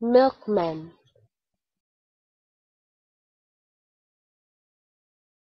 milkman.